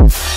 Oof.